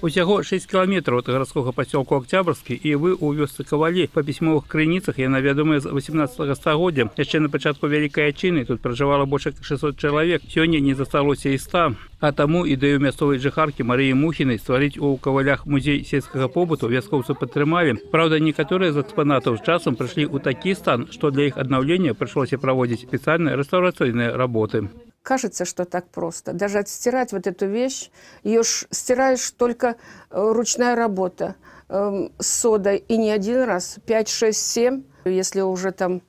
Усяго 6 кіламетраў ад гарадскога пасёлку Октябрьскі і вы ў вёсцы кавалі па пісьмовых крыніцах яна вядомая з 18 стагоддзя. Яшчэ на пачатку вялікай адчыны тут пражывала больш як 600 чалавек. Сёння не засталося і 100. А таму ідэю мясцовай жыхаркі Марыі Мухінай стварыць у кавалях музей сельскага побыту вяскоўцы падтрымалі. Праўда, некаторыя з экспанатаў з часам прыйшлі ў такі стан, што для іх аднаўлення прыйшлося праводзіць спецыяльныя рэстаўрацыйныя работы. Кажется, что так просто. Даже отстирать вот эту вещь, ее стираешь только э, ручная работа э, с содой. И не один раз, 5, 6, 7. Если уже там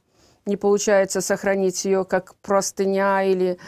не получается сохранить ее как простыня или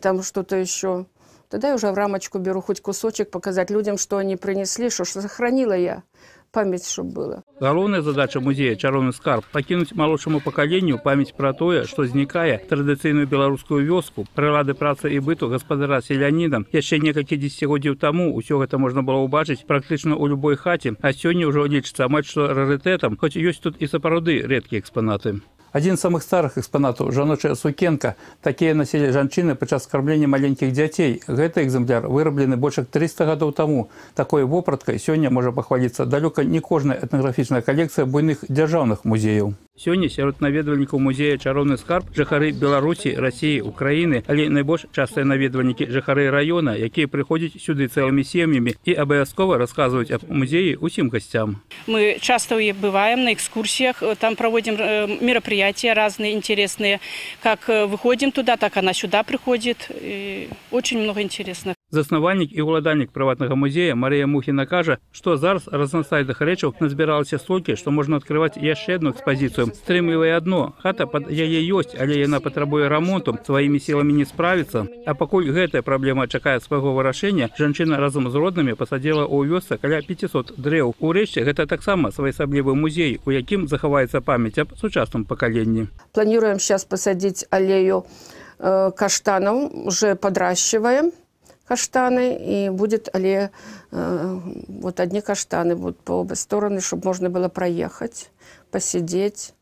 там что-то еще, тогда я уже в рамочку беру хоть кусочек, показать людям, что они принесли, что ж сохранила я памяць щоб была галоўная задача музея чароўны скарб пакінуць малодшаму пакаленню памяць пра тое што знікае традыцыйную беларускую вёску прылады працы і быту гаспадара селяніна яшчэ некалькі дзесяцігоддзяў таму ўсё гэта можна было ўбачыць практычна ў любой хаце а сёння ўжо лічыцца амаль што рарытэтам хоць ёсць тут і сапраўды рэдкія экспанаты Адзін з самых старых экспанатаў жаночая сукенка. Такія населі жанчыны падчас скарблення маленькіх дзяцей. Гэты экземпляр выраблены больш як 300 гадоў таму. Такой вопраткай сёння можа пахваліцца далёка не кожная этнаграфічная калекцыя буйных дзяржаўных музеяў. Сёння сярод наведвальнікаў музея чароўны скарб жыхары Беларусі, рассіі, Украіны, але найбольш частыя наведвальнікі жыхары раёна, якія прыходзяць сюды цэлымі сем'ямі і абавязкова расказваюць аб музеі усім гасцям. Мы часто бываем на экскурсиях, там проводим мероприятия разные интересные. Как выходим туда, так она сюда приходит. И очень много интересных. Заснавальнік і ўладальнік прыватнага музея Марыя Мухіна кажа, што зараз разнастайных рэчаў назбіралася столькі, што можна адкрываць яшчэ одну экспазіцыю. Стрымлівае адно. Хата пад яе ёсць, але яна патрабуе рамонту, сваімі сіламі не справіцца. А пакуль гэтая праблема чакае свайго вырашэння, жанчына разам з роднымі пасадзіла ў вёсцы каля 500 дрэў. Урэшце гэта таксама своеасаблівы музей, у якім захаваецца памяць аб сучасным пакаленні. Планируем сейчас посадить аллею э, каштанов, уже подращиваем каштаны, и будет аллея, э, вот одни каштаны будут по обе стороны, чтобы можно было проехать, посидеть.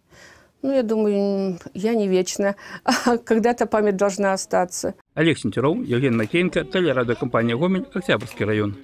Ну, я думаю, я не вечна, а когда-то память должна остаться. Олег Сентеров, Евгений Макеенко, телерадиокомпания «Гомель», Октябрьский район.